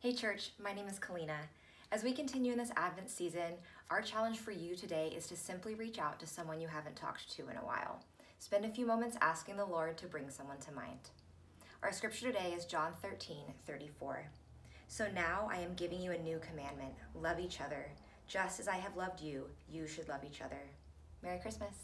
Hey, church, my name is Kalina. As we continue in this Advent season, our challenge for you today is to simply reach out to someone you haven't talked to in a while. Spend a few moments asking the Lord to bring someone to mind. Our scripture today is John 13 34. So now I am giving you a new commandment love each other. Just as I have loved you, you should love each other. Merry Christmas.